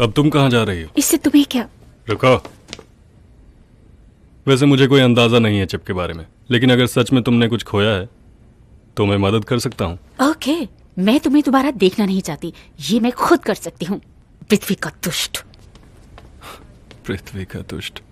अब तुम कहाँ जा रही हो? इससे तुम्हें क्या? रुको। वैसे मुझे कोई अंदाज़ा नहीं है चिप के बारे में लेकिन अगर सच में तुमने कुछ खोया है तो मैं मदद कर सकता हूँ। ओके मैं तुम्हें दोबारा देखना नहीं चाहती ये मैं खुद कर सकती हूँ। पृथ्वी का दुष्ट। पृथ्वी का दुष्ट।